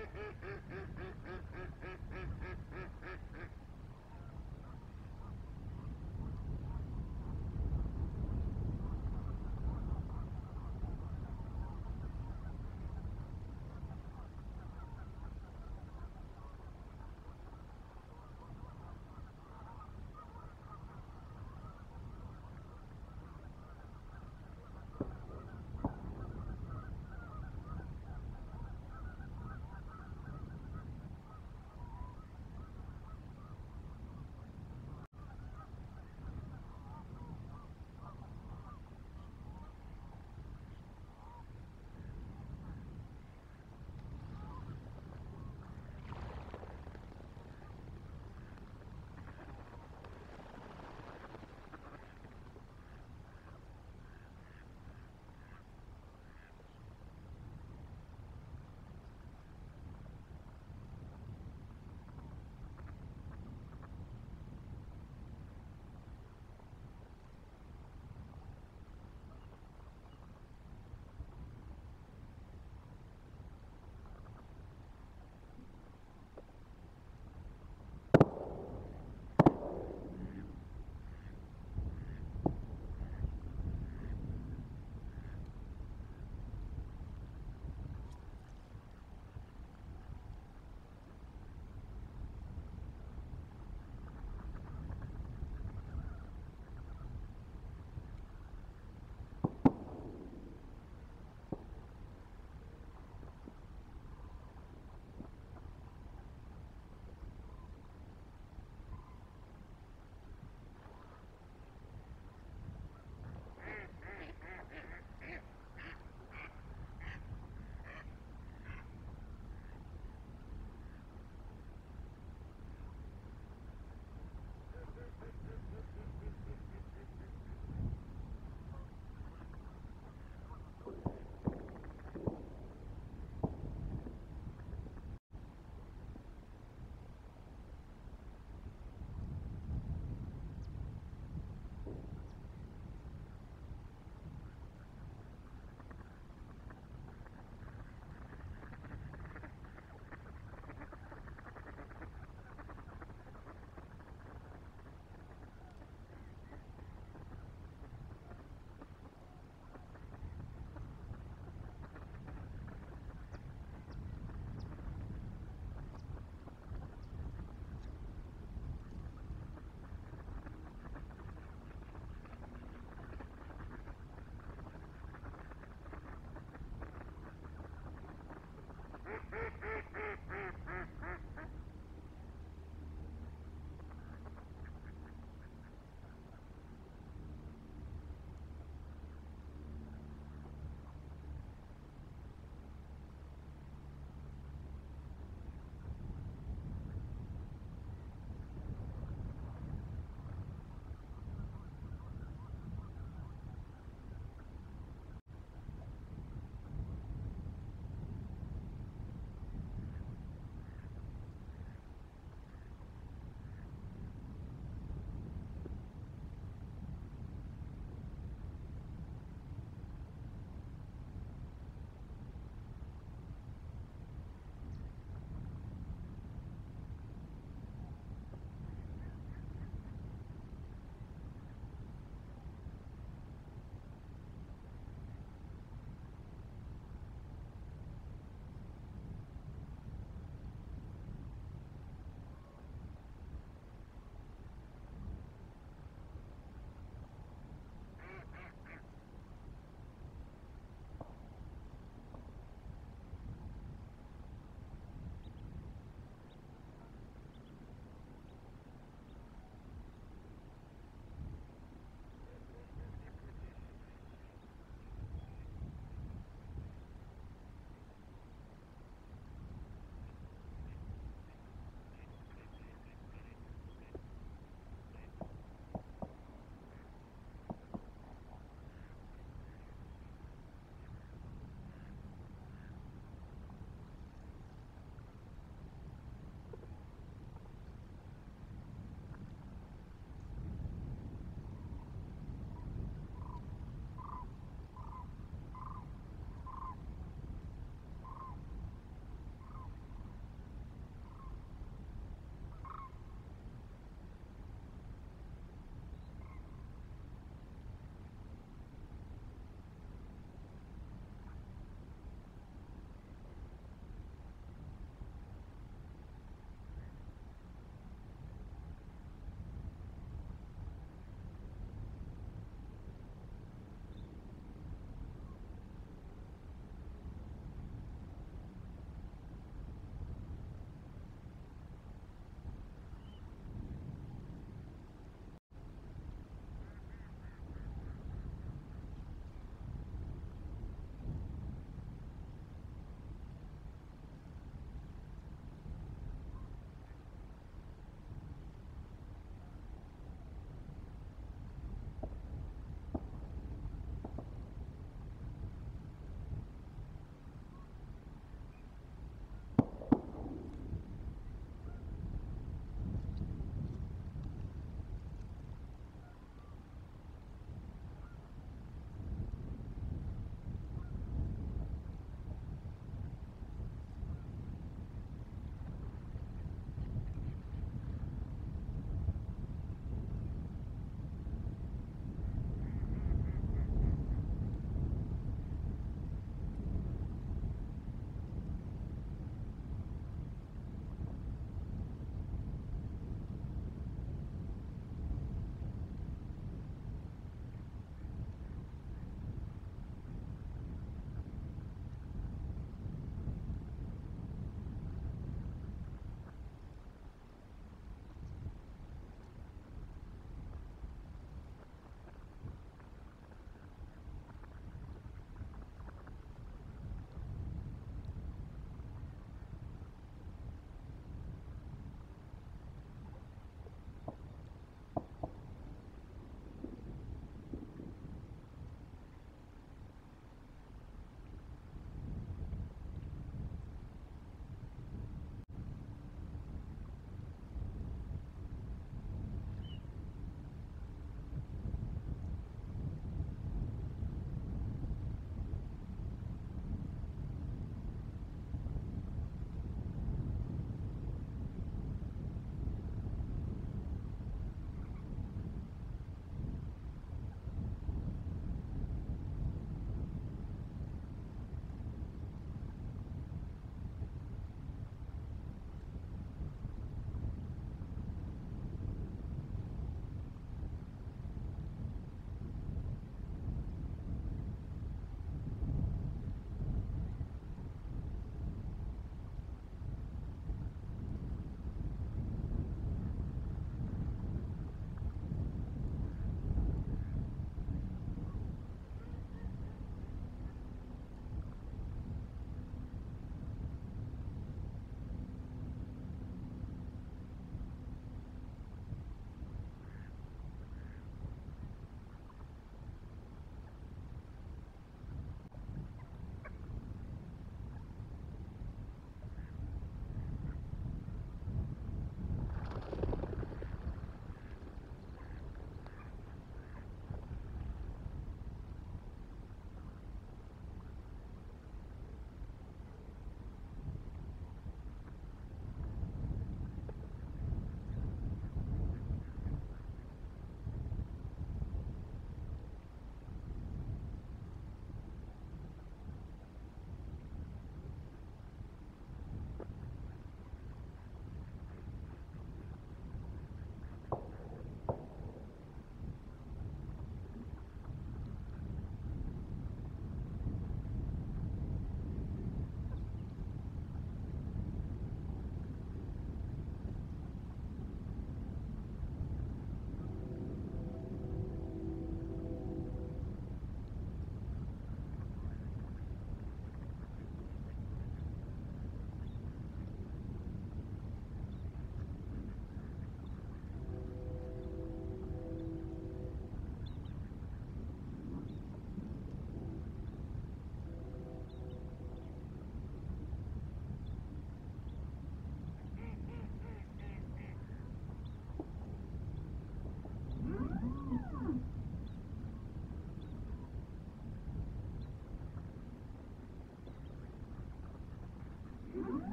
Ha ha ha ha ha!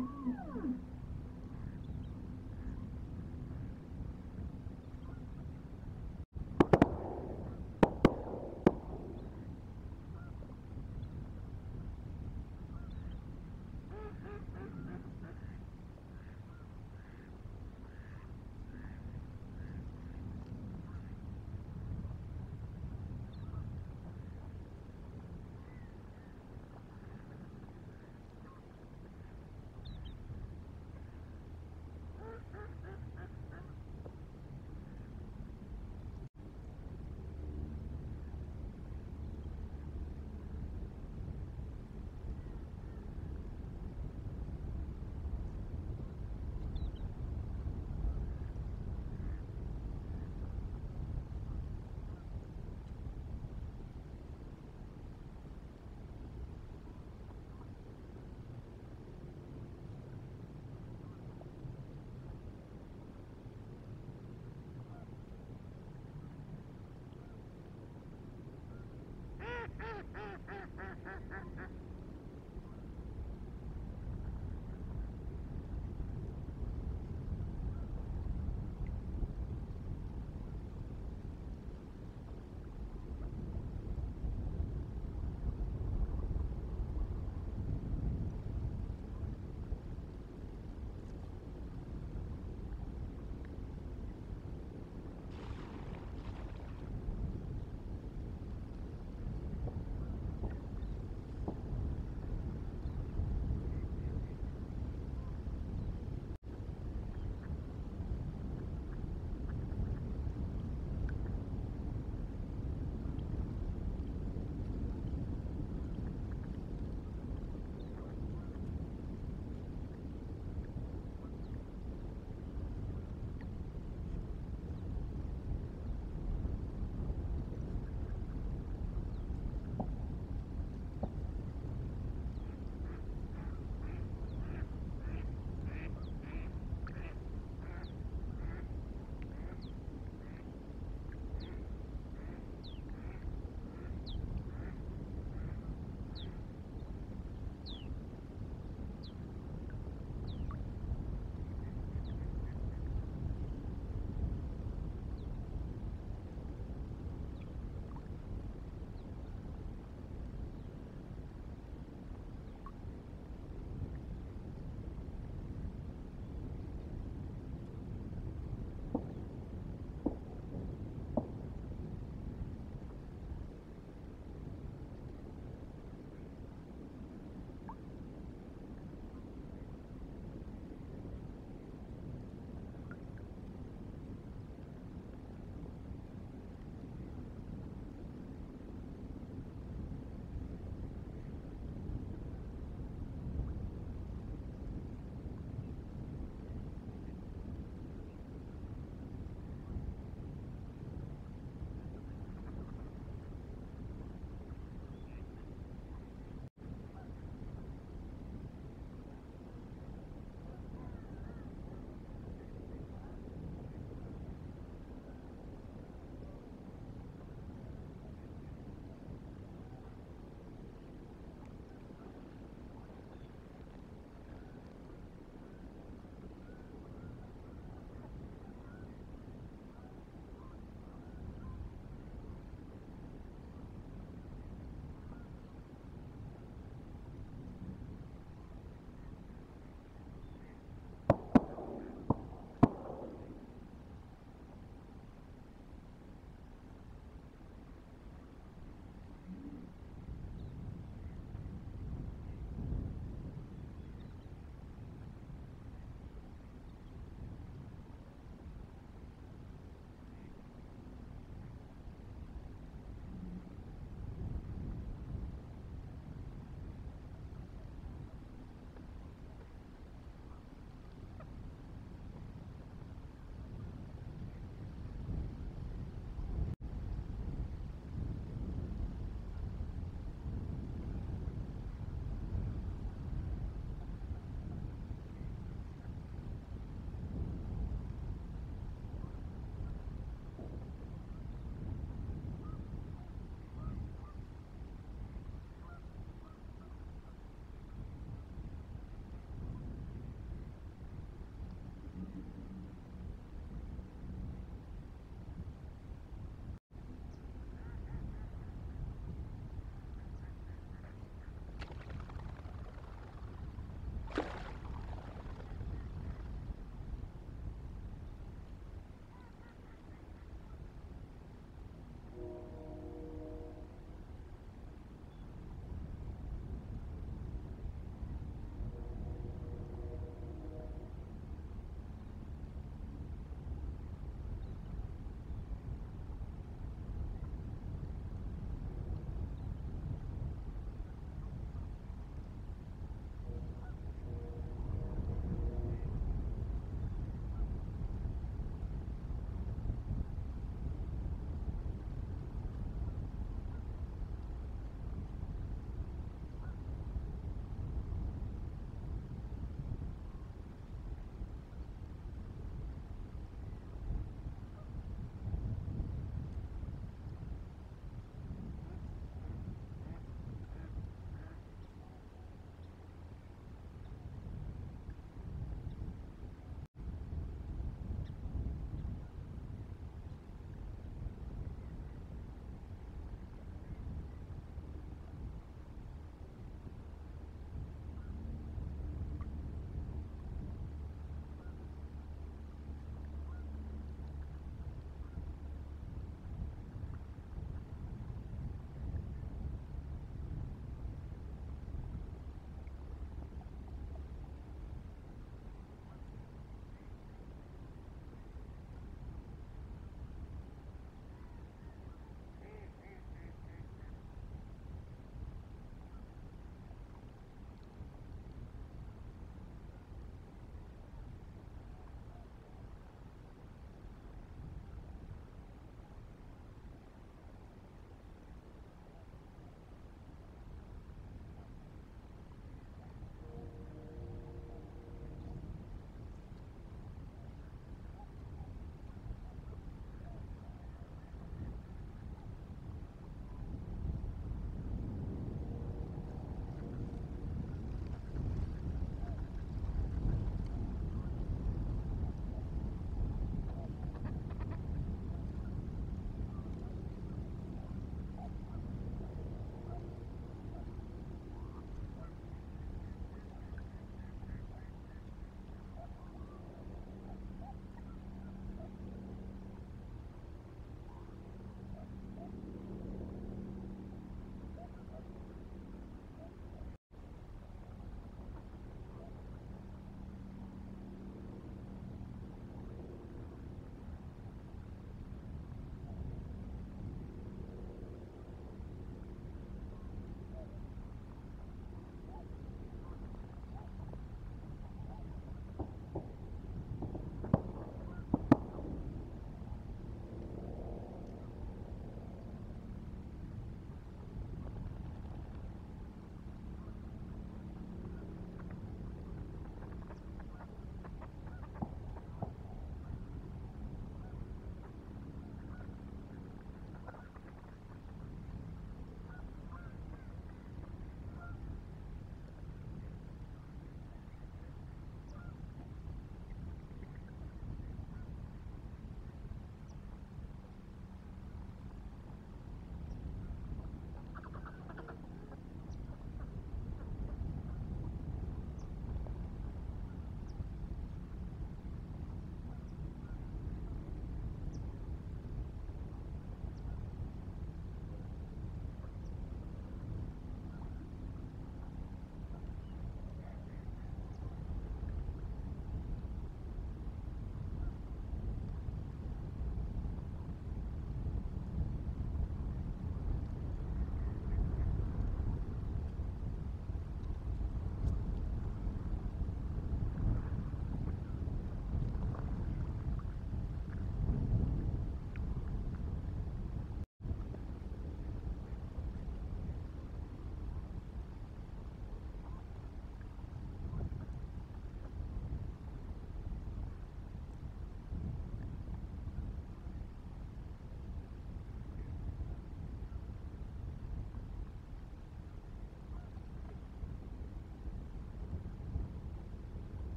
Mm-hmm.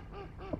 Ha ha ha!